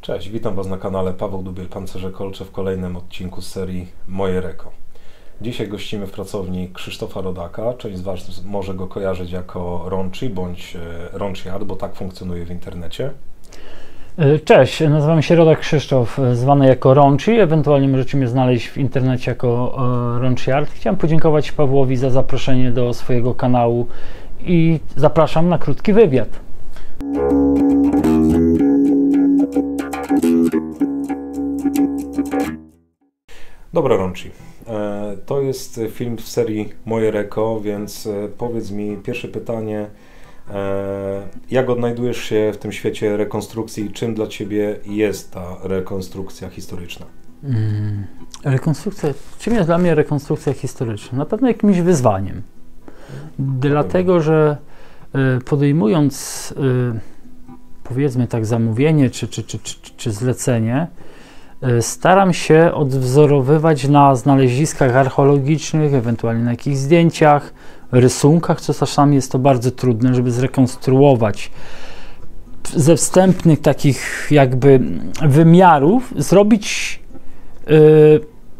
Cześć, witam Was na kanale Paweł Dubiel Pancerze Kolcze w kolejnym odcinku serii Moje Reko. Dzisiaj gościmy w pracowni Krzysztofa Rodaka. Część z Was może go kojarzyć jako Ronchi bądź e, Ronchiard, bo tak funkcjonuje w internecie. E, Cześć, nazywam się Rodak Krzysztof, e, zwany jako Ronchi, ewentualnie możecie mnie znaleźć w internecie jako e, Ronchiart. Chciałem podziękować Pawłowi za zaproszenie do swojego kanału i zapraszam na krótki wywiad. Dobra Ronchi, to jest film w serii Moje Reko, więc powiedz mi pierwsze pytanie. E, Jak odnajdujesz się w tym świecie rekonstrukcji czym dla Ciebie jest ta rekonstrukcja historyczna? Mm, Rekonstrukcja, czym jest dla mnie rekonstrukcja historyczna? Na pewno jakimś wyzwaniem. Dlatego, że e, podejmując e, powiedzmy tak zamówienie czy, czy, czy, czy, czy zlecenie, staram się odwzorowywać na znaleziskach archeologicznych, ewentualnie na jakichś zdjęciach, rysunkach, co czasami jest to bardzo trudne, żeby zrekonstruować ze wstępnych takich jakby wymiarów, zrobić e,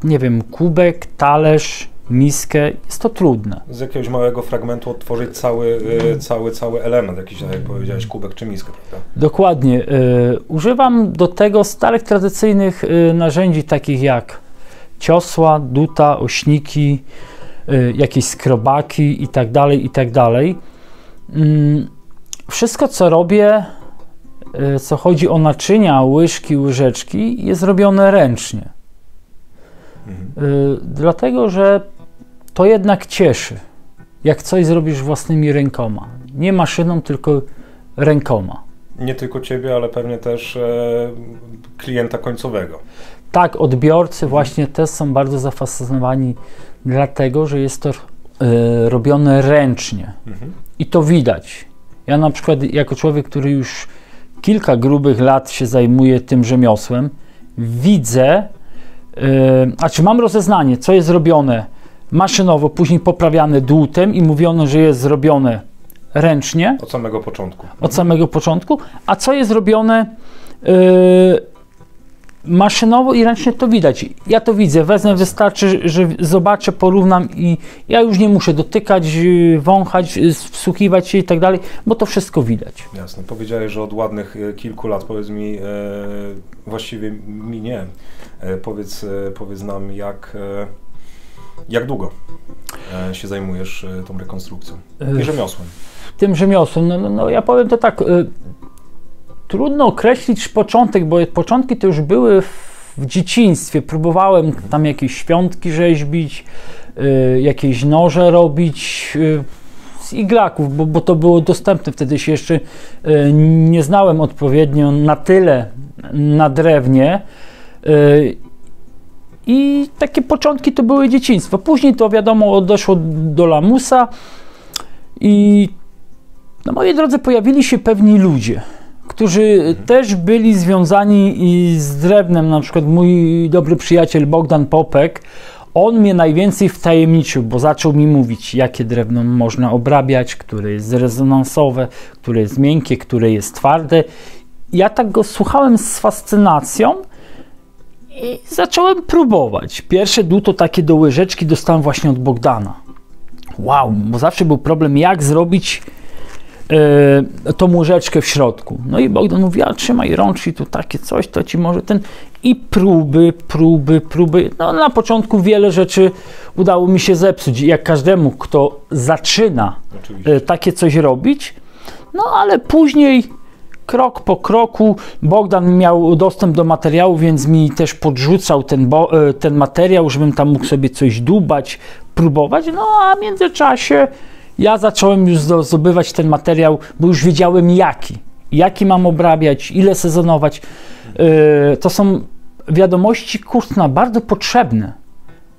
nie wiem, kubek, talerz, miskę. Jest to trudne. Z jakiegoś małego fragmentu odtworzyć cały, e, cały, cały element, jakiś, tak jak powiedziałeś, kubek czy miskę, prawda? Dokładnie. y, używam do tego starych, tradycyjnych y, narzędzi, takich jak ciosła, duta, ośniki, jakieś skrobaki i tak dalej, i tak dalej. Mm, Wszystko, co robię, y, co chodzi o naczynia, łyżki, łyżeczki, jest robione ręcznie. Mhm. Y, Dlatego, że to jednak cieszy, jak coś zrobisz własnymi rękoma. Nie maszyną, tylko rękoma. Nie tylko Ciebie, ale pewnie też e, klienta końcowego. Tak, odbiorcy właśnie też są bardzo zafascynowani, dlatego że jest to e, robione ręcznie Mhm. i to widać. Ja na przykład, jako człowiek, który już kilka grubych lat się zajmuje tym rzemiosłem, widzę, e, a czy mam rozeznanie, co jest robione maszynowo, później poprawiane dłutem i mówione, że jest zrobione ręcznie Od samego początku. od samego początku, a co jest robione yy, maszynowo i ręcznie to widać. Ja to widzę, wezmę, wystarczy, że zobaczę, porównam i ja już nie muszę dotykać, yy, wąchać, yy, wsłuchiwać się i tak dalej, bo to wszystko widać. Jasne. Powiedziałeś, że od ładnych e, kilku lat, powiedz mi, e, właściwie mi nie, e, powiedz, e, powiedz nam, jak, e, jak długo e, się zajmujesz e, tą rekonstrukcją i rzemiosłem. tym rzemiosłem, no, no, no ja powiem to tak, y, trudno określić początek, bo początki to już były w, w dzieciństwie. Próbowałem tam jakieś świątki rzeźbić, y, jakieś noże robić y, z iglaków, bo, bo to było dostępne. Wtedy się jeszcze y, nie znałem odpowiednio na tyle na drewnie. Y, I takie początki to były dzieciństwo. Później to wiadomo odeszło do lamusa i na mojej drodze pojawili się pewni ludzie, którzy też byli związani z drewnem. Na przykład mój dobry przyjaciel Bogdan Popek, on mnie najwięcej wtajemniczył, bo zaczął mi mówić, jakie drewno można obrabiać, które jest rezonansowe, które jest miękkie, które jest twarde. Ja tak go słuchałem z fascynacją i zacząłem próbować. Pierwsze dłuto takie do łyżeczki dostałem właśnie od Bogdana. Wow, bo zawsze był problem, jak zrobić e, tą łyżeczkę w środku. No i Bogdan mówi, a trzymaj rączki, tu takie coś, to ci może ten... I próby, próby, próby. No na początku wiele rzeczy udało mi się zepsuć. Jak każdemu, kto zaczyna e, takie coś robić, no ale później krok po kroku Bogdan miał dostęp do materiału, więc mi też podrzucał ten, e, ten materiał, żebym tam mógł sobie coś dubać, próbować, no a w międzyczasie ja zacząłem już zdo- zdobywać ten materiał, bo już wiedziałem jaki, jaki mam obrabiać, ile sezonować. E, To są wiadomości, kurczna, bardzo potrzebne,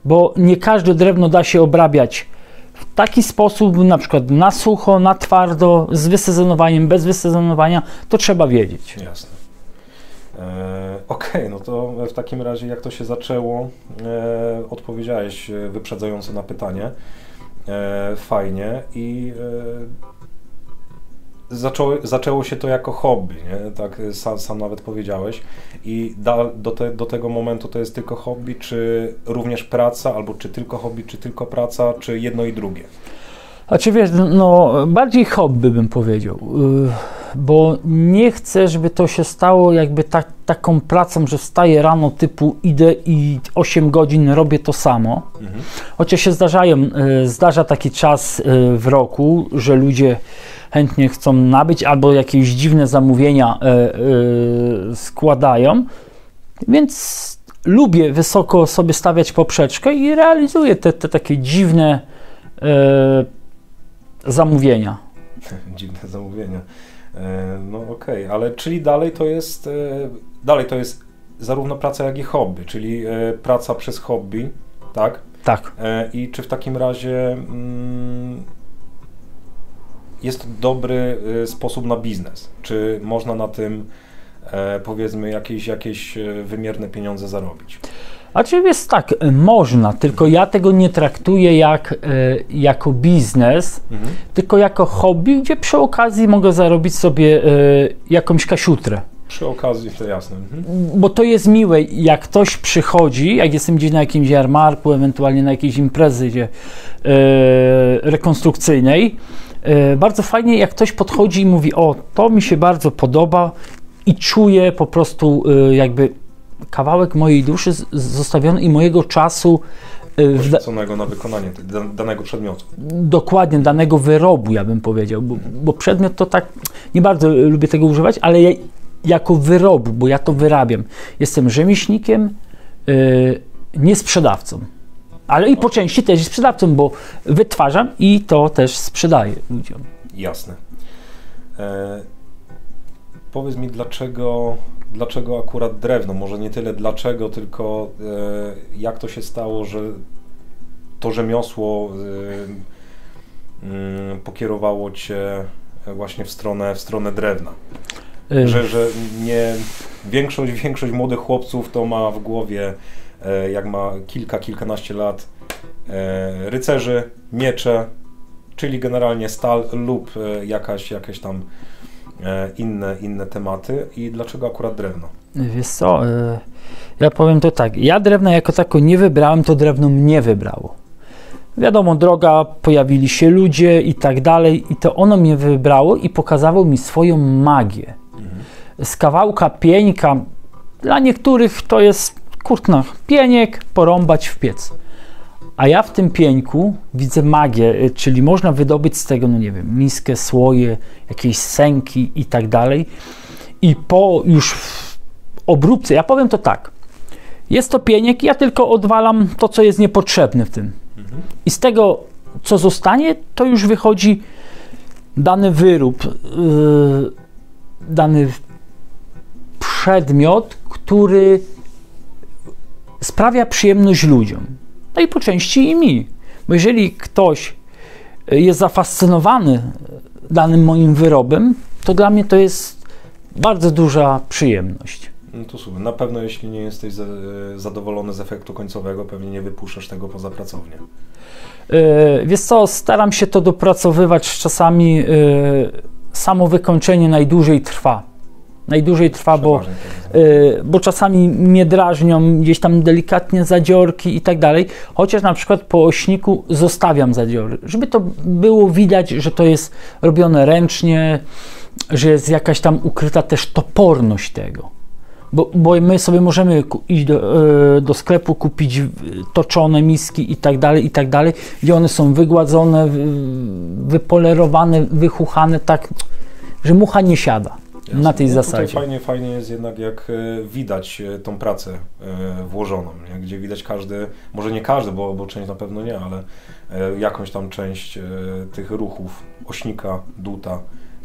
bo nie każde drewno da się obrabiać w taki sposób, na przykład na sucho, na twardo, z wysezonowaniem, bez wysezonowania, to trzeba wiedzieć. Jasne. E, Okej, no to w takim razie jak to się zaczęło, e, odpowiedziałeś e, wyprzedzająco na pytanie. E, fajnie i e, zaczęło, zaczęło się to jako hobby, nie? tak sam, sam nawet powiedziałeś. I da, do, te, do tego momentu to jest tylko hobby, czy również praca, albo czy tylko hobby, czy tylko praca, czy jedno i drugie? A czy wiesz, no bardziej hobby bym powiedział, yy, bo nie chcę, żeby to się stało jakby tak, taką pracą, że wstaję rano typu idę i 8 godzin robię to samo. Mhm. Chociaż się zdarzają, yy, zdarza taki czas yy, w roku, że ludzie chętnie chcą nabyć albo jakieś dziwne zamówienia składają, więc lubię wysoko sobie stawiać poprzeczkę i realizuję te, te takie dziwne zamówienia. Dziwne zamówienia. E, no okej, okay. ale czyli dalej to jest e, dalej to jest zarówno praca, jak i hobby, czyli e, praca przez hobby, tak? Tak. I czy w takim razie mm, jest dobry sposób na biznes? Czy można na tym powiedzmy jakieś, jakieś wymierne pieniądze zarobić? A czy jest tak, e, można, tylko ja tego nie traktuję jak, e, jako biznes, mhm. tylko jako hobby, gdzie przy okazji mogę zarobić sobie e, jakąś kasiutrę. Przy okazji, to jasne. Mhm. Bo to jest miłe, jak ktoś przychodzi, jak jestem gdzieś na jakimś jarmarku, ewentualnie na jakiejś imprezie rekonstrukcyjnej, bardzo fajnie, jak ktoś podchodzi i mówi: O, to mi się bardzo podoba, i czuję po prostu jakby kawałek mojej duszy zostawiony i mojego czasu y, poświęconego na wykonanie danego przedmiotu. Dokładnie, danego wyrobu, ja bym powiedział, bo, bo, przedmiot to tak, nie bardzo lubię tego używać, ale ja, jako wyrobu, bo ja to wyrabiam. Jestem rzemieślnikiem, yy, nie sprzedawcą. Ale i po części też sprzedawcą, bo wytwarzam i to też sprzedaję ludziom. Jasne. E, powiedz mi, dlaczego dlaczego akurat drewno? Może nie tyle dlaczego, tylko e, jak to się stało, że to rzemiosło e, mm, pokierowało cię właśnie w stronę, w stronę drewna. E. Że, że nie, większość, większość młodych chłopców to ma w głowie, jak ma kilka, kilkanaście lat, rycerzy, miecze, czyli generalnie stal lub jakaś, jakaś tam E, inne, inne tematy i dlaczego akurat drewno? Wiesz co, e, ja powiem to tak, ja drewna jako tako nie wybrałem, to drewno mnie wybrało. Wiadomo, droga, pojawili się ludzie i tak dalej i to ono mnie wybrało i pokazało mi swoją magię. Mhm. Z kawałka pieńka, dla niektórych to jest, kurtna, pieniek porąbać w piec. A ja w tym pieńku widzę magię, y, czyli można wydobyć z tego, no nie wiem, miskę, słoje, jakieś sęki i tak dalej. I po już obróbce, ja powiem to tak, jest to pieniek, ja tylko odwalam to, co jest niepotrzebne w tym. I z tego, co zostanie, to już wychodzi dany wyrób, yy, dany przedmiot, który sprawia przyjemność ludziom no i po części i mi. Bo jeżeli ktoś jest zafascynowany danym moim wyrobem, to dla mnie to jest bardzo duża przyjemność. No to super. Na pewno jeśli nie jesteś zadowolony z efektu końcowego, pewnie nie wypuszczasz tego poza pracownię. Yy, wiesz co, staram się to dopracowywać. Czasami yy, samo wykończenie najdłużej trwa najdłużej trwa, bo, y, bo czasami mnie drażnią gdzieś tam delikatnie zadziorki i tak dalej, chociaż na przykład po ośniku zostawiam zadziory, żeby to było widać, że to jest robione ręcznie, że jest jakaś tam ukryta też toporność tego. Bo, bo my sobie możemy iść do, y, do, sklepu, kupić toczone miski i tak dalej, i tak dalej, gdzie one są wygładzone, wypolerowane, wychuchane tak, że mucha nie siada. Jasne. na tej no, zasadzie. fajnie, fajnie jest jednak jak e, widać e, tą pracę e, włożoną, gdzie widać każdy, może nie każdy, bo, bo część na pewno nie, ale jakąś tam część tych ruchów, ośnika, duta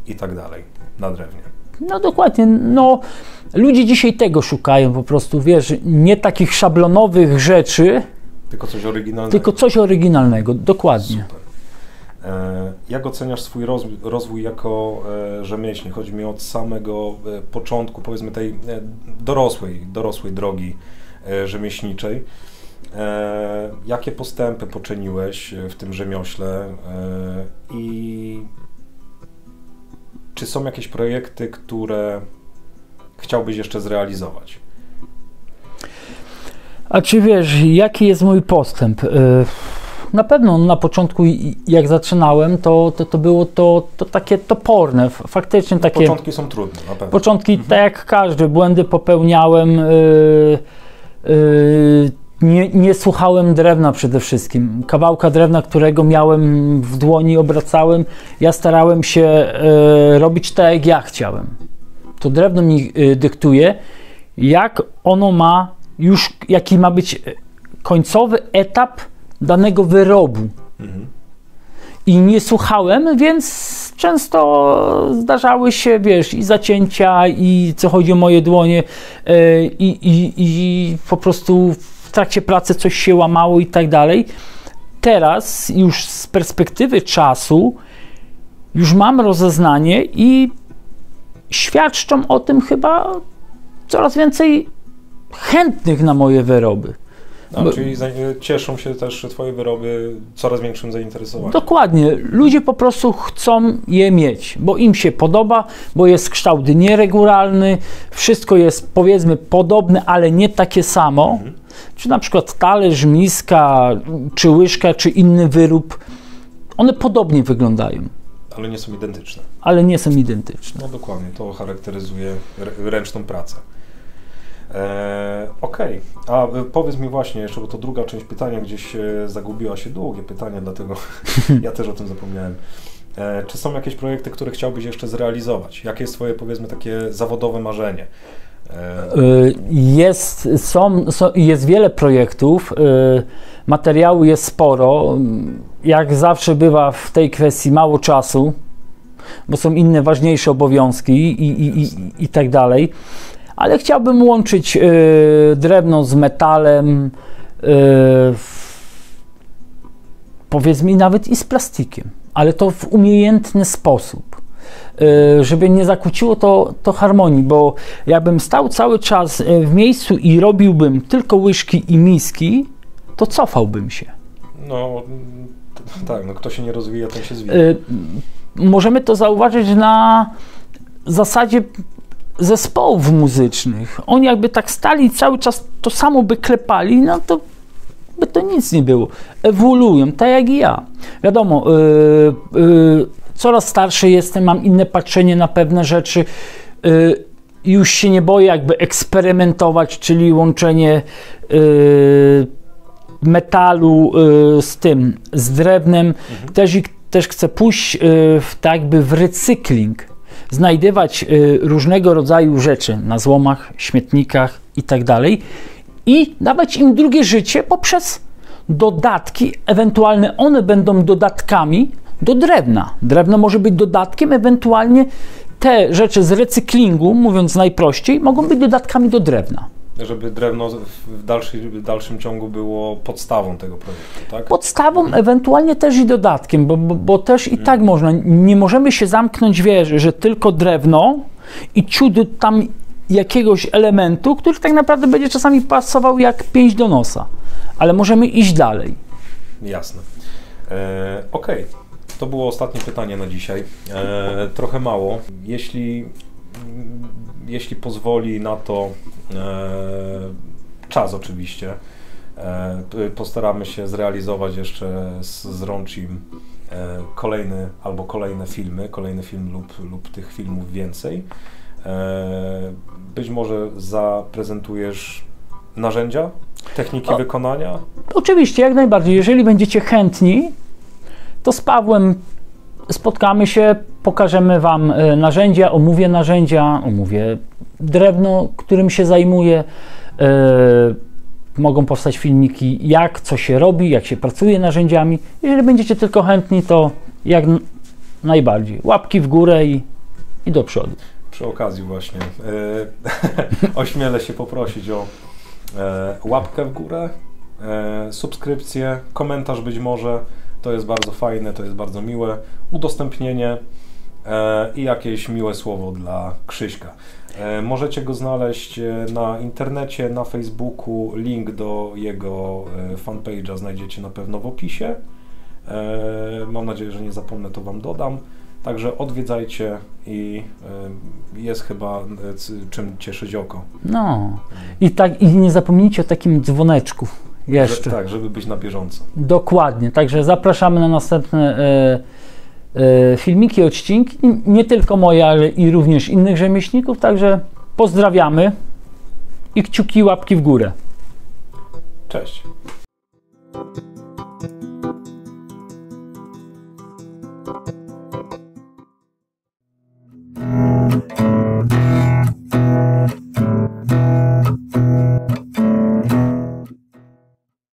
i tak dalej na drewnie. No dokładnie, no ludzie dzisiaj tego szukają po prostu, wiesz, nie takich szablonowych rzeczy, tylko coś oryginalnego. Tylko coś oryginalnego, dokładnie. Super. E, jak oceniasz swój rozwój, jako e, rzemieślnik? Chodzi mi od samego e, początku, powiedzmy tej dorosłej, dorosłej drogi rzemieślniczej. Jakie postępy poczyniłeś w tym rzemiośle i czy są jakieś projekty, które chciałbyś jeszcze zrealizować? A czy wiesz, jaki jest mój postęp? E, na pewno na początku, jak zaczynałem, to, to, to było to, to takie toporne, faktycznie takie. Początki są trudne, na pewno. Początki, mhm. tak jak każdy, błędy popełniałem. Yy, yy, nie, nie, słuchałem drewna przede wszystkim. Kawałka drewna, którego miałem w dłoni, obracałem, ja starałem się e, robić tak, jak ja chciałem. To drewno mi e, dyktuje, jak ono ma już, jaki ma być końcowy etap danego wyrobu. Mhm. I nie słuchałem, więc często zdarzały się, wiesz, i zacięcia, i co chodzi o moje dłonie, e, i, i, i po prostu w trakcie pracy coś się łamało i tak dalej. Teraz już z perspektywy czasu już mam rozeznanie i świadczą o tym chyba coraz więcej chętnych na moje wyroby. A, Bo, czyli cieszą się też Twoje wyroby coraz większym zainteresowaniem. Dokładnie. Ludzie po prostu chcą je mieć, bo im się podoba, bo jest kształt nieregularny, wszystko jest powiedzmy podobne, ale nie takie samo. Mhm. Czy na przykład talerz, miska, czy łyżka, czy inny wyrób, one podobnie wyglądają. Ale nie są identyczne. Ale nie są identyczne. No dokładnie, to charakteryzuje ręczną pracę. E, Okej, okay. a powiedz mi właśnie jeszcze, bo to druga część pytania gdzieś zagubiła się, długie pytanie, dlatego ja też o tym zapomniałem. E, czy są jakieś projekty, które chciałbyś jeszcze zrealizować? Jakie jest Twoje, powiedzmy, takie zawodowe marzenie? E... Jest, są, są, jest wiele projektów, e, materiału jest sporo. Jak zawsze bywa w tej kwestii mało czasu, bo są inne ważniejsze obowiązki i, i, i, i tak dalej ale chciałbym łączyć y, drewno z metalem, y, powiedzmy nawet i z plastikiem, ale to w umiejętny sposób. Y, żeby nie zakłóciło to, to harmonii, bo jakbym stał cały czas w miejscu i robiłbym tylko łyżki i miski, to cofałbym się. No tak, no kto się nie rozwija, ten się zwija. Możemy to zauważyć na zasadzie zespołów muzycznych. Oni jakby tak stali cały czas to samo by klepali, no to by to nic nie było. Ewoluują, tak jak i ja. Wiadomo, yy, yy, coraz starszy jestem, mam inne patrzenie na pewne rzeczy. Yy, już się nie boję jakby eksperymentować, czyli łączenie yy, metalu yy, z tym, z drewnem. Mhm. Też, też chcę pójść yy, w, tak jakby w recykling znajdywać y, różnego rodzaju rzeczy na złomach, śmietnikach itd. Tak i dawać im drugie życie poprzez dodatki, ewentualnie one będą dodatkami do drewna. Drewno może być dodatkiem, ewentualnie te rzeczy z recyklingu, mówiąc najprościej, mogą być dodatkami do drewna żeby drewno w, dalszy, w dalszym ciągu było podstawą tego projektu, tak? Podstawą, mhm. ewentualnie też i dodatkiem, bo, bo, bo też i mhm. tak można. Nie możemy się zamknąć wieży, że tylko drewno i ciudy tam jakiegoś elementu, który tak naprawdę będzie czasami pasował jak pięść do nosa. Ale możemy iść dalej. Jasne. E, Okej. Okay. To było ostatnie pytanie na dzisiaj. E, trochę mało. Jeśli jeśli pozwoli na to czas oczywiście, e, postaramy się zrealizować jeszcze z, z e, kolejny albo kolejne filmy, kolejny film lub, lub tych filmów więcej. Być może zaprezentujesz narzędzia, techniki o, wykonania? Oczywiście, jak najbardziej. Jeżeli będziecie chętni, to z Pawłem spotkamy się, pokażemy Wam e, narzędzia, omówię narzędzia, omówię drewno, którym się zajmuję. E, mogą powstać filmiki, jak, co się robi, jak się pracuje narzędziami. Jeżeli będziecie tylko chętni, to jak najbardziej. Łapki w górę i, i do przodu. Przy okazji właśnie e, ośmielę się poprosić o e, łapkę w górę, subskrypcję, komentarz być może. To jest bardzo fajne, to jest bardzo miłe. Udostępnienie. E, i jakieś miłe słowo dla Krzyśka. E, możecie go znaleźć e, na internecie, na Facebooku. Link do jego fanpage'a znajdziecie na pewno w opisie. Mam nadzieję, że nie zapomnę, to Wam dodam. Także odwiedzajcie i jest chyba czym cieszyć oko. No. I tak, i nie zapomnijcie o takim dzwoneczku jeszcze. Że, tak, żeby być na bieżąco. Dokładnie. Także zapraszamy na następne e, E, filmiki, odcinki, nie tylko moje, ale i również innych rzemieślników, także pozdrawiamy i kciuki, łapki w górę. Cześć.